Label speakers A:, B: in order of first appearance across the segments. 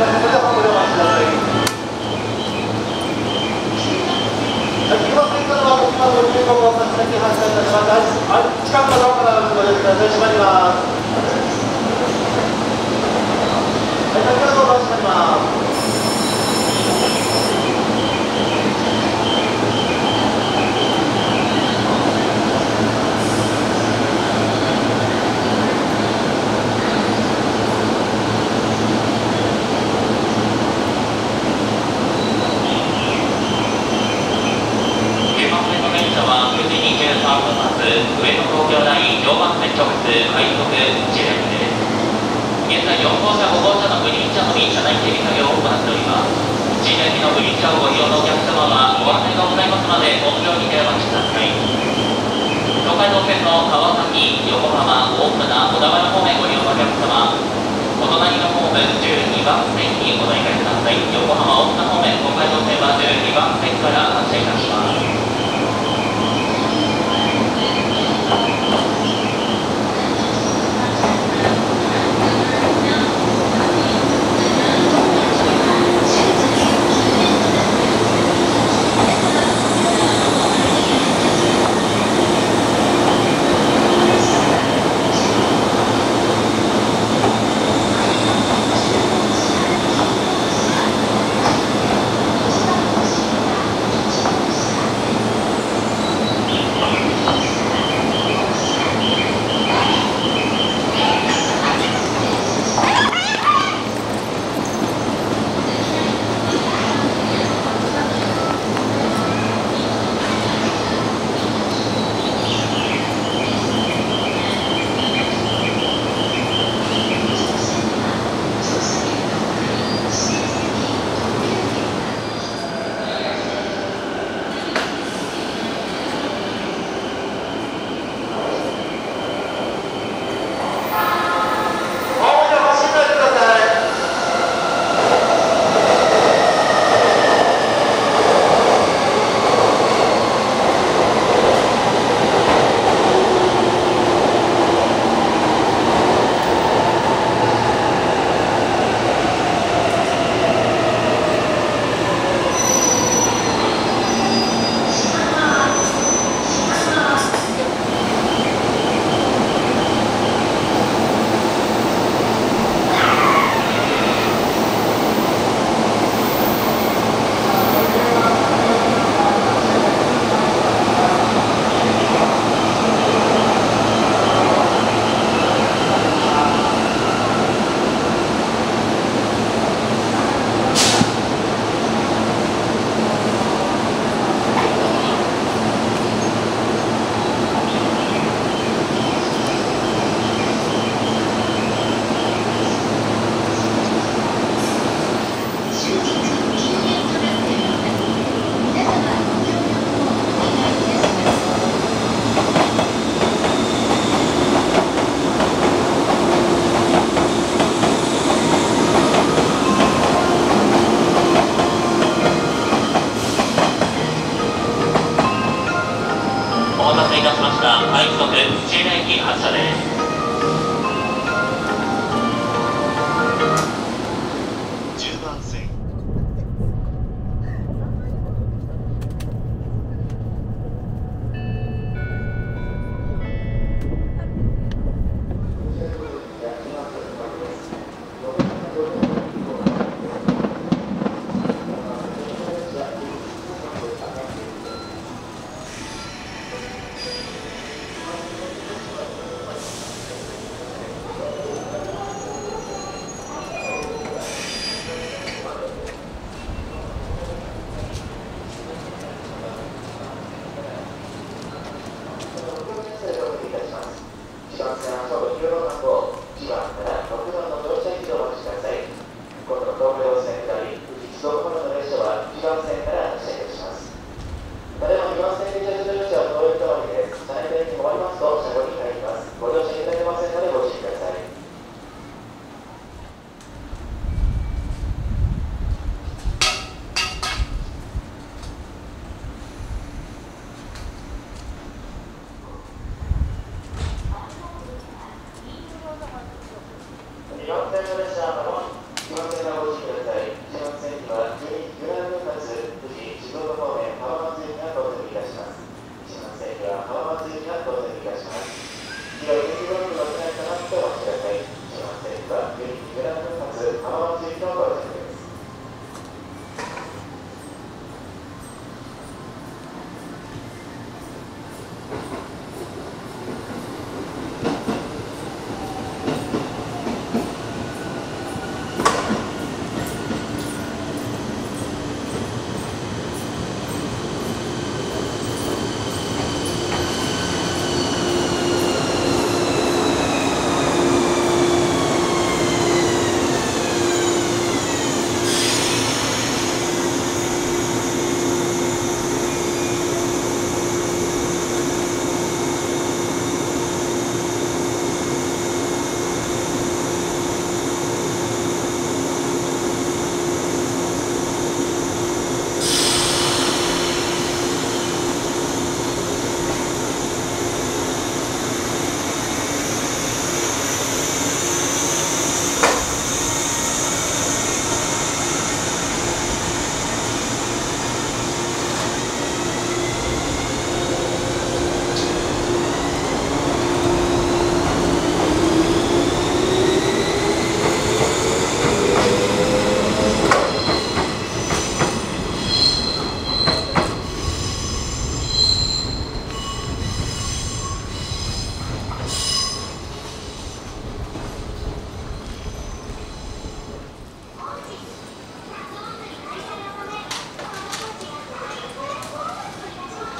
A: はい、先ほど
B: 京大4番線直通快速1列です現在4号車5号車のグリーン車のみ車内整備作業を行っております1列のグリーン車をご利用のお客様はご案内がござい。ますので本業にお待ちください東海道線の川崎横浜大船小田原方面ご利用のお客様お隣のホーム12番線にお乗り換えください横浜大船方面東海道線は12番線から発車いたします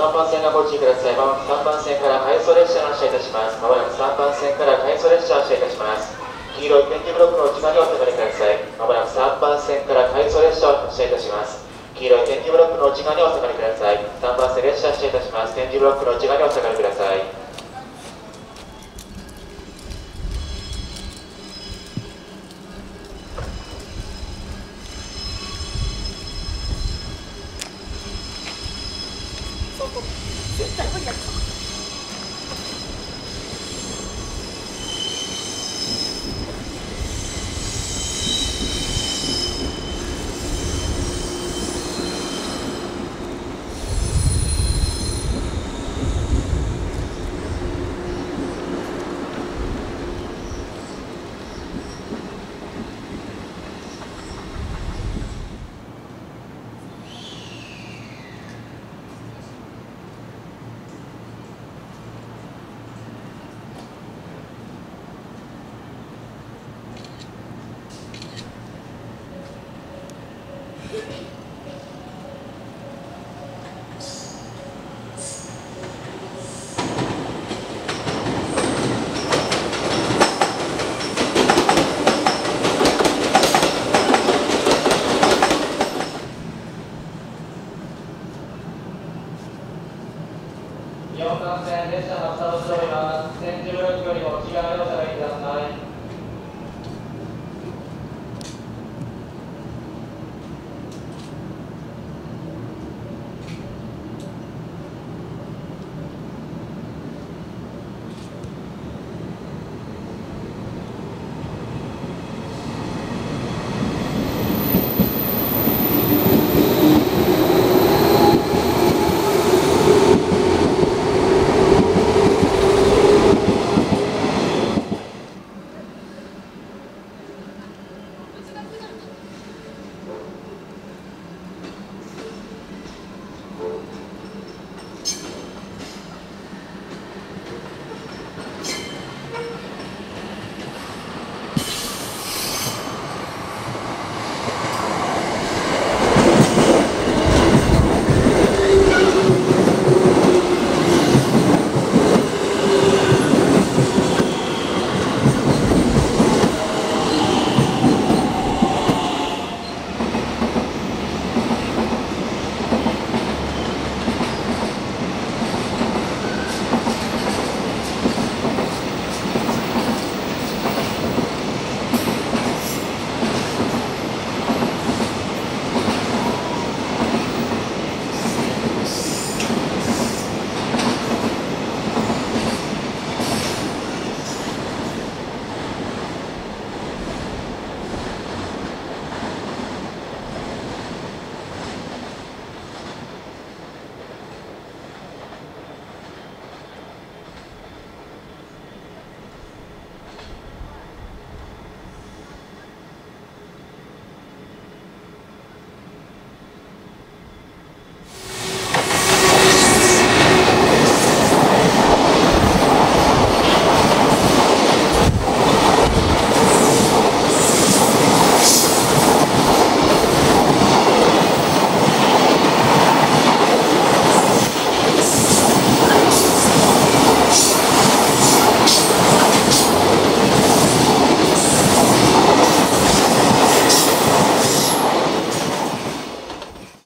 C: 3番線がご注意ください。まもなく3番線から回送列車が発車いたします。まもなく3番線から回送列車が発車いたします。黄色い点字ブロックの内側にお下がりください。まもなく3番線から回送列車を発車いたします。黄色い点字ブロックの内側にお下がりください。3番線列車発車いたします。点字ブロックの内側にお下がりください。